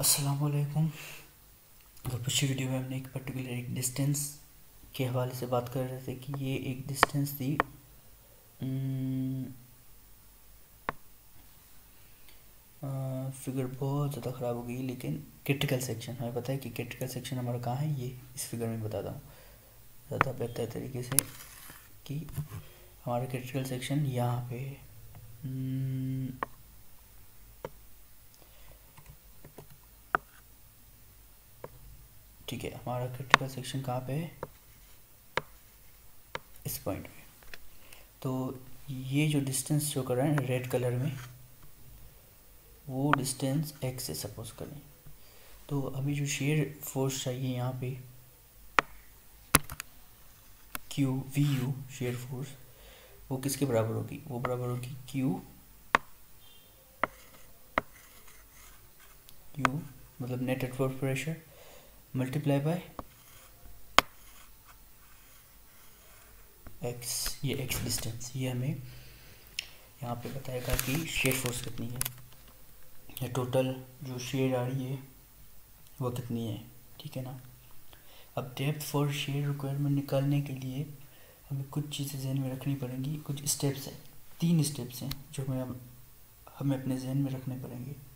असलकुम तो पिछली वीडियो में हमने एक पर्टिकुलर एक डिस्टेंस के हवाले से बात कर रहे थे कि ये एक डिस्टेंस थी। फिगर बहुत ज़्यादा ख़राब हो गई, लेकिन क्रिटिकल सेक्शन हमें पता है कि क्रिटिकल सेक्शन हमारा कहाँ है? ये इस फिगर में बताता हूँ। ज़्यादा बेहतर तरीके से कि हमारा क्रिटिकल सेक्शन यहाँ पे। है ठीक है, हमारा क्रिटिकल सेक्शन कहाँ पे है? इस पॉइंट पे। तो ये जो डिस्टेंस शो कर रहा है रेड कलर में, वो डिस्टेंस एक्स है सपोज़ करें। तो अभी जो शेयर फोर्स चाहिए यहाँ पे Q V U shear force वो किसके बराबर होगी? वो बराबर होगी क्यू क्यू मतलब net एटवर्क pressure multiply by X ये एक्स डिस्टेंस ये हमें यहाँ पे बताएगा कि शेयर फोर्स कितनी है। या टोटल जो शेयर आ रही है, वो कितनी है, ठीक है ना? अब डेप्थ फॉर शेयर रिक्वायरमेंट निकालने के लिए हमें कुछ चीज़ें जहन में रखनी पड़ेंगी, कुछ स्टेप्स हैं, तीन स्टेप्स हैं जो हमें हमें अपने जहन में रखने पड़ेंगे।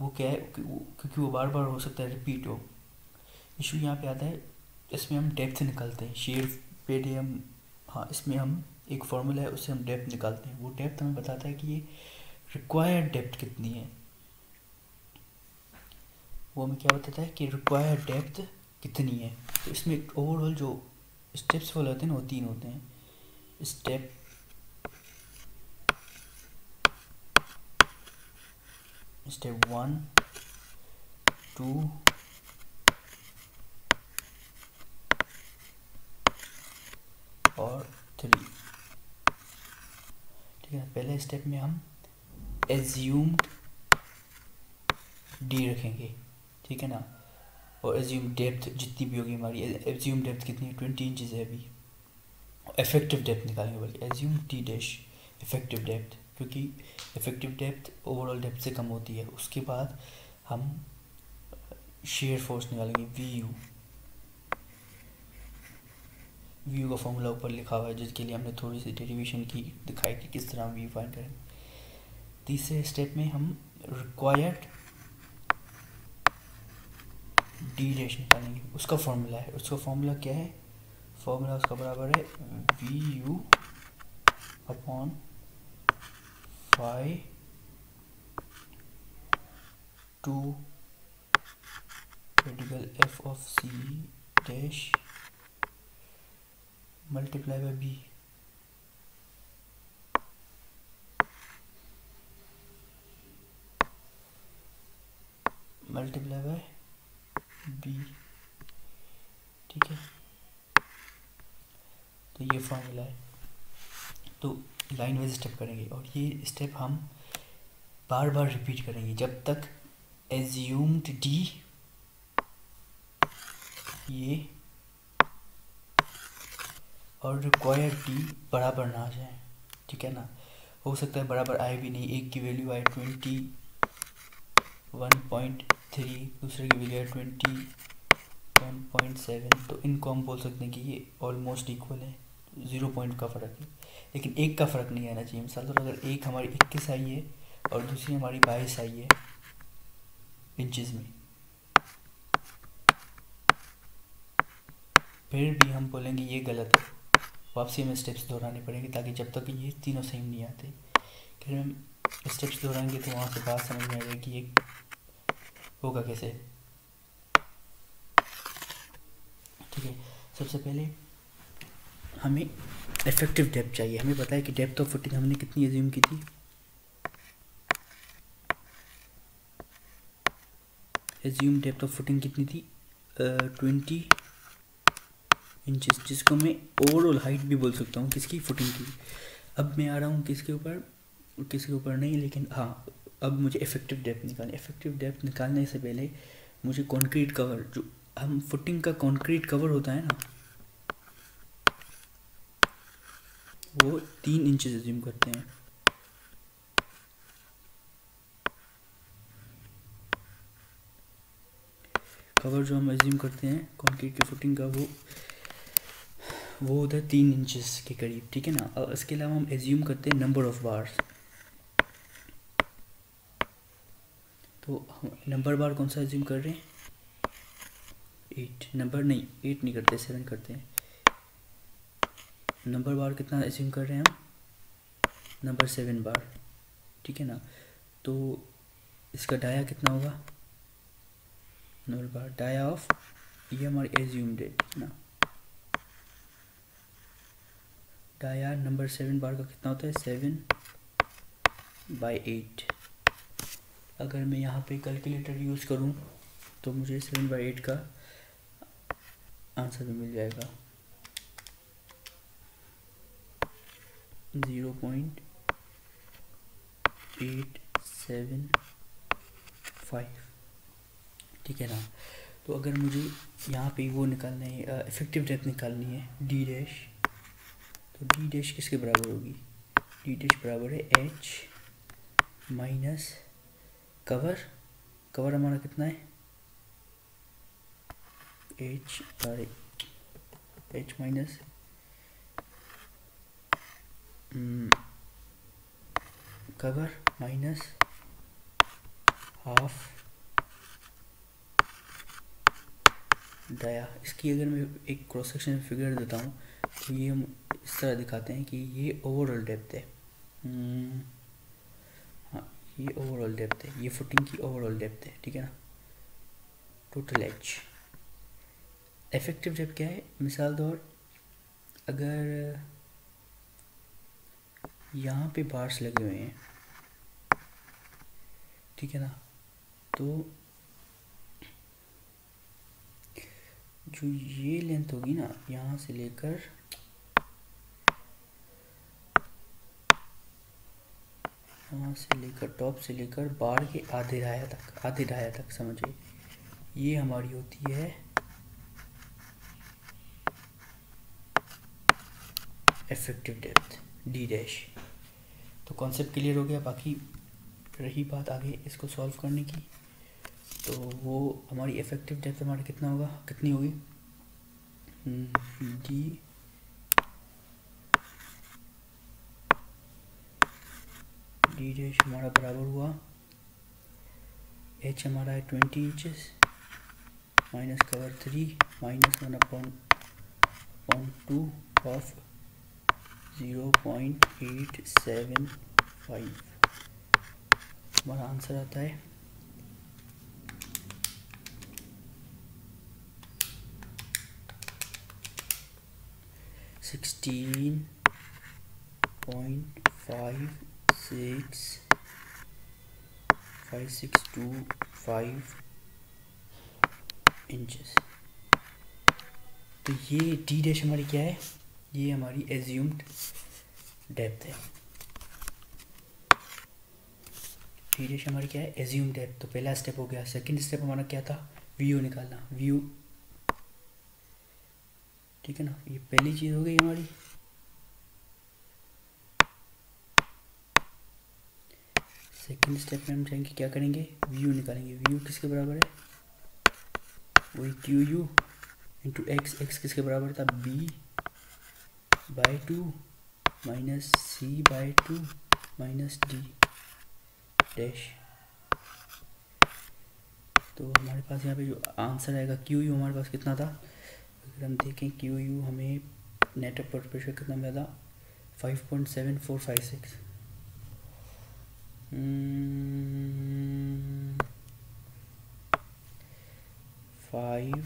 वो क्या है क्योंकि वो बार बार हो सकता है रिपीट हो। इशू यहाँ पे आता है, इसमें हम डेप्थ निकालते हैं। शेयर पे हम हाँ इसमें हम एक फार्मूला है, उससे हम डेप्थ निकालते हैं। वो डेप्थ हमें बताता है कि ये रिक्वायर्ड डेप्थ कितनी है। वो हमें क्या बताता है कि रिक्वायर्ड डेप्थ कितनी है। तो इसमें ओवरऑल जो स्टेप्स वाले होते हैं ना, वो तीन होते हैं। स्टेप step one, two और थ्री ठीक है, पहले स्टेप में हम एज्यूम्ड डी रखेंगे, ठीक है ना? और एज्यूम डेप्थ जितनी भी होगी हमारी एज्यूम डेप्थ कितनी है? ट्वेंटी इंचज़ है अभी। इफ़ेक्टिव डेप्थ निकालेंगे बल्कि assume T dash effective depth क्योंकि इफ़ेक्टिव डेप्थ ओवरऑल डेप्थ से कम होती है। उसके बाद हम शेयर फोर्स निकालेंगे वी यू वी यू का फॉर्मूला ऊपर लिखा हुआ है, जिसके लिए हमने थोड़ी सी डेरिवेशन की दिखाई कि किस तरह वी फाइंड करें। तीसरे स्टेप में हम रिक्वायर्ड डी डैश निकालेंगे। उसका फॉर्मूला है। उसका फॉर्मूला क्या है? फॉर्मूला उसका बराबर है V U upon five two radical f of c dash multiply by b multiply by B ठीक है तो ये फॉर्मूला है तो लाइन वाइज स्टेप करेंगे और ये स्टेप हम बार बार रिपीट करेंगे। जब तक एज्यूम्ड डी ये और रिक्वायर्ड डी बराबर ना आ जाए, ठीक है ना? हो सकता है बराबर आए भी नहीं। एक की वैल्यू आए ट्वेंटी वन पॉइंट थ्री दूसरे की वैल्यू आए ट्वेंटी वन पॉइंट सेवन तो इनको हम बोल सकते हैं कि ये ऑलमोस्ट इक्वल है। ज़ीरो पॉइंट का फ़र्क है। लेकिन एक का फ़र्क नहीं आना चाहिए मिसाल तौर अगर एक हमारी इक्कीस आई है और दूसरी हमारी बाईस आई है इंचज़ में। फिर भी हम बोलेंगे ये गलत है। वापसी में स्टेप्स दोहराने पड़ेंगे ताकि जब तक ये तीनों सेम नहीं आते, फिर हम स्टेप्स दोहराएँगे तो वहाँ से बात समझ में आ जाएगी ये होगा कैसे। ठीक है, सबसे पहले हमें इफ़ेक्टिव डेप्थ चाहिए। हमें पता है कि डेप्थ ऑफ़ फुटिंग हमने कितनी एज्यूम की थी? एज्यूम डेप्थ ऑफ़ फुटिंग कितनी थी? ट्वेंटी इंचेस जिसको मैं ओवरऑल हाइट भी बोल सकता हूँ, किसकी फुटिंग की? अब मैं आ रहा हूँ किसके ऊपर? किसके ऊपर नहीं, लेकिन हाँ अब मुझे इफ़ेक्टिव डेप्थ निकालनी इफ़ेक्टिव डेप्थ निकालने से पहले मुझे कंक्रीट कवर जो हम फुटिंग का कंक्रीट कवर होता है ना वो तीन इंचेस एज्यूम करते हैं। कवर जो हम एज्यूम करते हैं कंक्रीट की फुटिंग का, वो वो होता है तीन इंचेस के करीब, ठीक है ना? और इसके अलावा हम एज्यूम करते हैं नंबर ऑफ़ बार्स तो नंबर बार कौन सा एज्यूम कर रहे हैं? एट नंबर नहीं एट नहीं करते सेवन करते हैं। नंबर बार कितना एज्यूम कर रहे हैं हम? नंबर सेवन बार ठीक है ना? तो इसका डाया कितना होगा? नंबर बार डाया ऑफ़ ये हमारी एज्यूम डेट है ना? डाया नंबर सेवन बार का कितना होता है? सेवन बाई एट अगर मैं यहाँ पे कैलकुलेटर यूज़ करूँ तो मुझे सेवन बाई एट का आंसर भी मिल जाएगा। Zero point eight seven five ठीक है ना? तो अगर मुझे यहाँ पे वो निकालना है इफ़ेक्टिव डेप्थ निकालनी है डी डैश तो डी डैश किसके बराबर होगी? डी डैश बराबर है एच माइनस कवर कवर हमारा कितना है? H by H minus cover minus half dia. इसकी अगर मैं एक क्रॉस सेक्शन फिगर देता हूँ तो ये हम इस तरह दिखाते हैं कि ये ओवरऑल डेप्थ है। hmm, हाँ ये ओवरऑल डेप्थ है। ये फुटिंग की ओवरऑल डेप्थ है ठीक है ना? टोटल एच इफ़ेक्टिव डेप्थ क्या है? मिसाल तौर अगर यहाँ पे बार्स लगे हुए हैं ठीक है ना? तो जो ये लेंथ होगी ना, यहाँ से लेकर यहाँ से लेकर टॉप से लेकर बाढ़ के आधे राया तक, आधे राया तक, समझिए। ये हमारी होती है इफ़ेक्टिव डेप्थ डी डैश तो कॉन्सेप्ट क्लियर हो गया, बाकी रही बात आगे इसको सॉल्व करने की तो वो हमारी इफ़ेक्टिव डेप्थ हमारा कितना होगा? कितनी होगी? डी डी डैश हमारा बराबर हुआ। एच हमारा है twenty inches minus cover three minus one upon upon two of zero point eight seven five हमारा आंसर आता है। Sixteen point five six five six two five inches तो ये डी डैश हमारी क्या है? ये हमारी एज्यूम्ड डेप्थ है। डैश हमारी क्या है? एज्यूम डेप्थ तो पहला स्टेप हो गया। सेकंड स्टेप हमारा क्या था? व्यू निकालना। व्यू ठीक है ना? ये पहली चीज़ हो गई हमारी। सेकंड स्टेप में हम जाएँगे, क्या करेंगे? व्यू निकालेंगे। व्यू किसके बराबर है? वही Q U into X X किसके बराबर था? B by two minus C by two minus D dash तो हमारे पास यहाँ पे जो आंसर आएगा क्यू यू हमारे पास कितना था? अगर हम देखें क्यू यू हमें नेट ऑफ़ प्रेशर कितना मिला था? Five point seven four five six five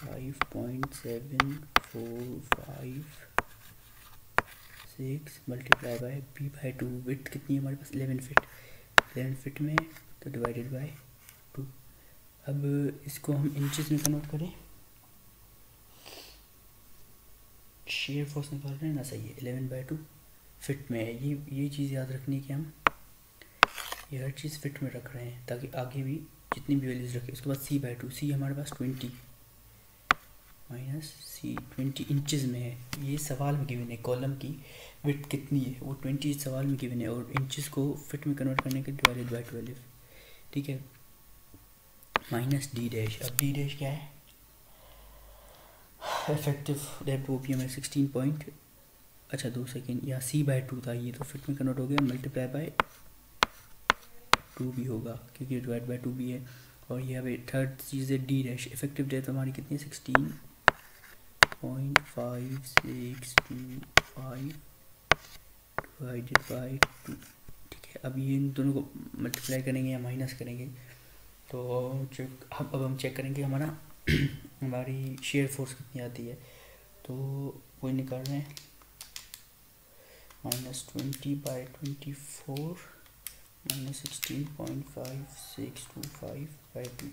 five point seven four five six multiply by B by two width कितनी है हमारे पास? इलेवन फिट एलेवन फिट में तो डिवाइडेड बाय अब इसको हम इंचेस में कन्वर्ट करें। शेयर फोर्स निकाल रहे हैं ना सही है। इलेवन बाई टू फिट में है। ये ये चीज़ याद रखनी कि हम ये हर चीज़ फिट में रख रहे हैं ताकि आगे भी जितनी भी वैल्यूज़ रखें। उसके बाद सी बाई टू सी हमारे पास twenty minus C twenty inches में है। ये सवाल में गिवन है कॉलम की विथ कितनी है? वो ट्वेंटी सवाल में गिवन है और इंचज़ को फिट में कन्वर्ट करने के डिवाइडेड बाई ट्वेल्व ठीक है? माइनस डी डैश अब डी डैश क्या है? इफ़ेक्टिव डेप्थ वो भी हमें सिक्सटीन पॉइंट अच्छा दो सेकेंड या सी बाय टू था, ये तो फिट में कन्वर्ट हो गया मल्टीप्लाई बाय टू भी होगा, क्योंकि डिवाइड बाय टू भी है। और ये अभी थर्ड चीज़ है डी डैश इफ़ेक्टिव डेप्थ हमारी कितनी है? Sixteen point five six two five divided by two ठीक है, अब ये इन दोनों को मल्टीप्लाई करेंगे या माइनस करेंगे तो चेक अब अब हम चेक करेंगे हमारा हमारी शेयर फोर्स कितनी आती है। तो वही निकाल रहे हैं। Minus twenty by twenty four minus sixteen point five six two five by two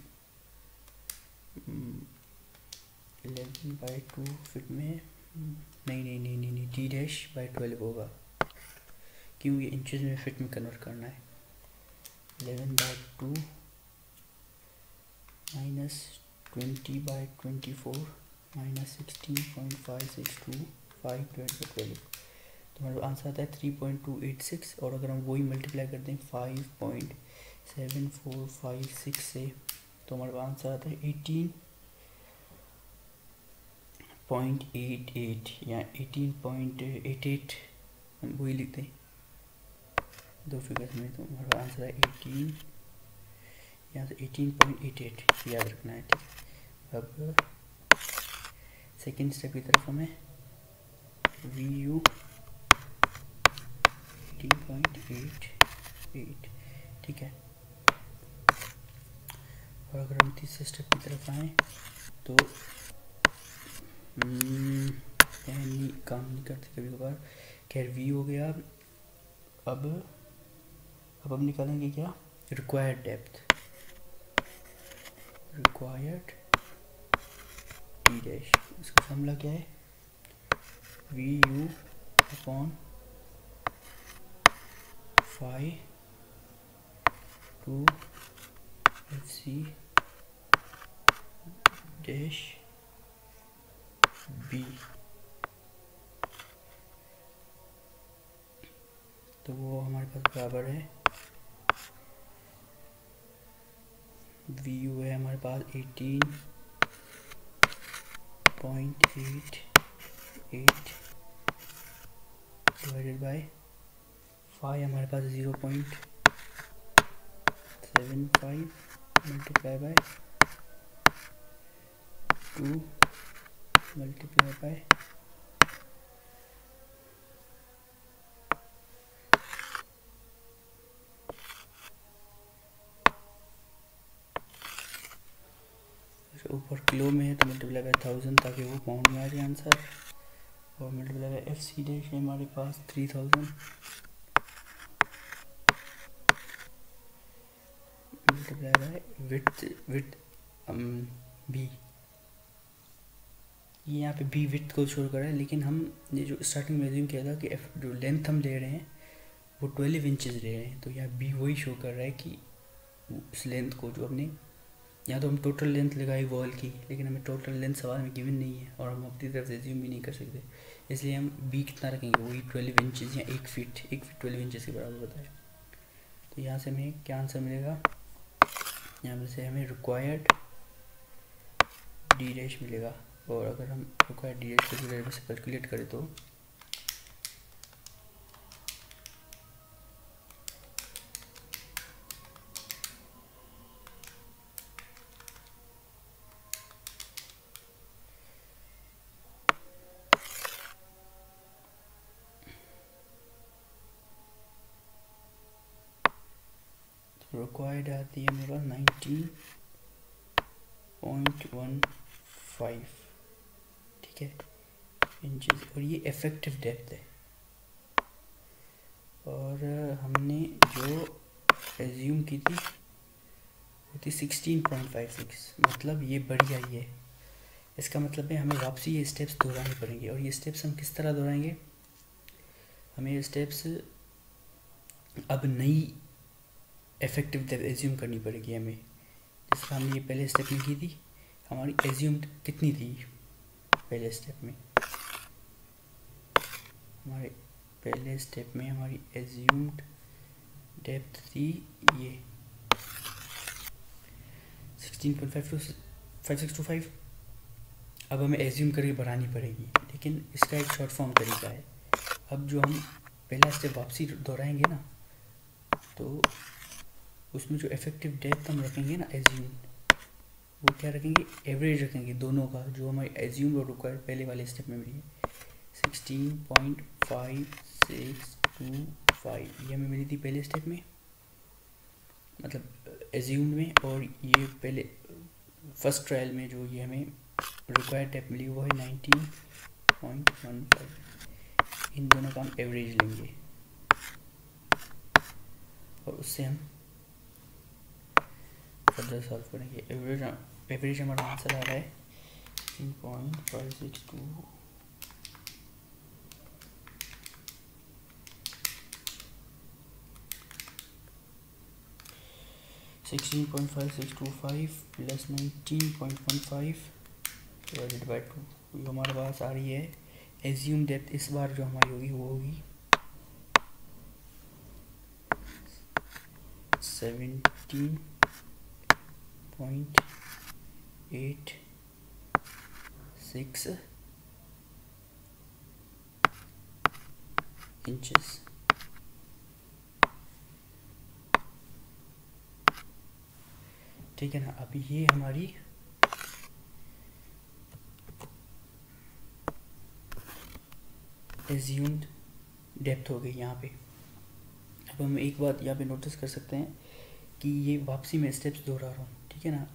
eleven by two feet में, नहीं नहीं नहीं नहीं टी डैश बाई ट्वेल्व होगा। क्यों? ये इंचज़ में फिट में कन्वर्ट करना है। Eleven by two minus twenty by twenty four minus sixteen point five six two five divide by twelve तो हमारे आंसर आता है three point two eight six और अगर हम वही मल्टीप्लाई करते हैं five point seven four five six से तो हमारे आंसर आता है एटीन पॉइंट एट एट या एटीन पॉइंट एट एट हम वही लिखते हैं। दो फिगर्स में तो हमारे आंसर है एटीन यहाँ से एटीन पॉइंट एट एट याद रखना है, ठीक अब सेकेंड स्टेप की तरफ़ हमें V U eighteen point eight eight ठीक है। और अगर हम तीसरे स्टेप की तरफ़ आए तो नहीं काम नहीं करते कभी कभार खैर वी हो गया अब अब हम निकालेंगे क्या required depth required T dash इसका फॉर्मूला क्या है? V U upon five two F C dash B तो वो हमारे पास बराबर है। वी यू है हमारे पास eighteen point eight eight divided by five हमारे पास zero point seven five multiply by two multiply by ऊपर किलो में है तो मल्टीप्लाई बाय थाउज़ेंड ताकि वो पाउंड में आ जाए आंसर और multiply by F C dash है हमारे पास three thousand multiply by with with B ये यहाँ पे बी विथ को शो कर रहा है, लेकिन हम ये जो स्टार्टिंग में एज्यूम किया था कि एफ़ जो लेंथ हम ले रहे हैं, वो ट्वेल्व इंचज़ ले रहे हैं। तो यहाँ बी वही शो कर रहा है कि उस लेंथ को जो हमने, या तो हम टोटल लेंथ लगाई वॉल की, लेकिन हमें टोटल लेंथ सवाल में गिवन नहीं है और हम अपनी तरफ़ से एज्यूम भी नहीं कर सकते। इसलिए हम बी कितना रखेंगे? वही ट्वेल्व इंचज़ या एक फीट एक फीट ट्वेल्व इंचज़ के बराबर बताया। तो यहाँ से हमें क्या आंसर मिलेगा? यहाँ से हमें रिक्वायर्ड डी डैश मिलेगा। और अगर हम रिक्वायर्ड डी डैश कैलकुलेटर से कैलकुलेट करें तो? रिक्वायर्ड आती है मेरे पास नाइनटीन पॉइंट वन फाइव। ठीक है? इंचज़ और ये इफ़ेक्टिव डेप्थ है। और हमने जो एज्यूम की थी, वो थी सिक्सटीन पॉइंट फाइव सिक्स मतलब ये बढ़ जाइए है। इसका मतलब है हमें वापसी ये स्टेप्स दोहराने पड़ेंगे। और ये स्टेप्स हम किस तरह दोहराएँगे? हमें ये स्टेप्स अब नई इफ़ेक्टिव डेप्थ एज्यूम करनी पड़ेगी हमें। जिस हमने ये पहले स्टेप में की थी, हमारी एज्यूम कितनी थी? पहले स्टेप में। हमारे पहले स्टेप में हमारी एज्यूम्ड डेप्थ थी ये। Sixteen point five two five six two five अब हमें एज्यूम करके बढ़ानी पड़ेगी, लेकिन इसका एक शॉर्ट फॉर्म तरीका है। अब जो हम पहला स्टेप वापसी दोहराएँगे ना तो उसमें जो इफ़ेक्टिव डेप्थ हम रखेंगे ना एज्यूम वो क्या रखेंगे? एवरेज रखेंगे दोनों का, जो हमारे एज्यूम और रिक्वायर्ड पहले वाले स्टेप में मिली है। Sixteen point five six two five ये हमें मिली थी पहले स्टेप में मतलब एज्यूम में, और ये पहले फ़र्स्ट ट्रायल में जो ये हमें रिक्वायर्ड टैप मिली, वो है नाइनटीन पॉइंट वन फाइव इन दोनों का हम एवरेज लेंगे। और उससे हम फर्दर सॉल्व करेंगे एवरेज एवरेज हमारा आंसर आ रहा है। तीन point five six two sixteen point five six two five plus nineteen point one five divided by two ये हमारे पास आ रही है एज्यूम डेप्थ इस बार जो हमारी होगी, वो होगी seventeen point eight six inches ठीक है ना अब ये हमारी एज्यूम्ड डेप्थ हो गई यहाँ पे। अब हम एक बात यहाँ पे नोटिस कर सकते हैं कि ये वापसी में स्टेप्स दोहरा रहा हूँ, ठीक है ना?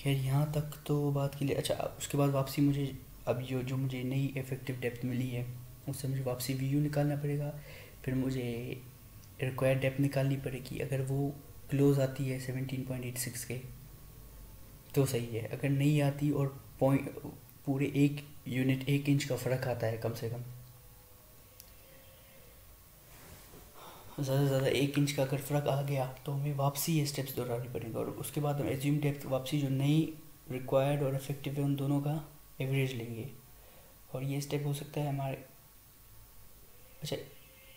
खैर, यहाँ तक तो बात के लिए अच्छा उसके बाद वापसी मुझे, अब जो जो मुझे नई इफ़ेक्टिव डेप्थ मिली है, उससे मुझे वापसी वी यू निकालना पड़ेगा, फिर मुझे रिक्वायर्ड डेप्थ निकालनी पड़ेगी, अगर वो क्लोज आती है सेवनटीन पॉइंट एट सिक्स के तो सही है। अगर नहीं आती और पॉइंट पूरे एक यूनिट एक इंच का फ़र्क आता है कम से कम। ज़्यादा से ज़्यादा एक इंच का अगर फ़र्क आ गया तो हमें वापसी ये स्टेप्स दोहरानी पड़ेगा और उसके बाद हम एज्यूम डेप्थ वापसी जो नई रिक्वायर्ड और इफ़ेक्टिव है उन दोनों का एवरेज लेंगे। और ये स्टेप हो सकता है हमारे अच्छा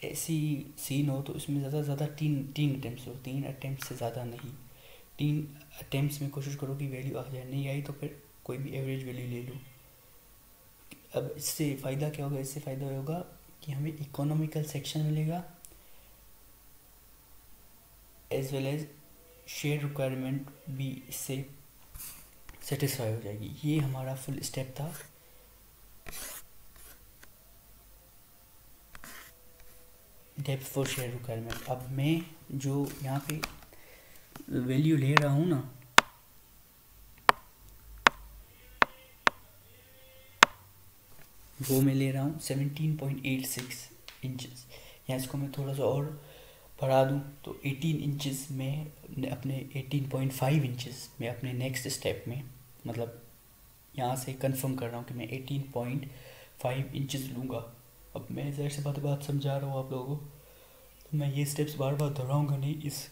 ऐसी सीन हो तो इसमें ज़्यादा से ज़्यादा तीन तीन अटैम्प्ट हो, तीन अटैम्प्ट से ज़्यादा नहीं। तीन अटैम्प्ट में कोशिश करो कि वैल्यू आ जाए, नहीं आई तो फिर कोई भी एवरेज वैल्यू ले लो। अब इससे फ़ायदा क्या होगा? इससे फ़ायदा होगा कि हमें इकोनॉमिकल सेक्शन मिलेगा as well as shear requirement भी इससे सेटिस्फाई हो जाएगी। ये हमारा फुल स्टेप था। डेप्थ फॉर शेयर रिक्वायरमेंट अब मैं जो यहाँ पे वैल्यू ले रहा हूँ ना, वो मैं ले रहा हूँ seventeen point eight six inches या इसको मैं थोड़ा सा और बढ़ा दूँ तो एटीन इंचज़ में, अपने एटीन पॉइंट फाइव इंचज़ में, अपने नेक्स्ट स्टेप में मतलब यहाँ से कंफर्म कर रहा हूँ कि मैं एटीन पॉइंट फाइव इंचज़ लूँगा। अब मैं जहर से बात बात समझा रहा हूँ आप लोगों को। तो मैं ये स्टेप्स बार बार दोहराऊँगा नहीं, इस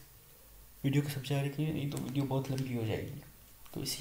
वीडियो को समझाने के लिए, नहीं तो वीडियो बहुत लंबी हो जाएगी। तो इसी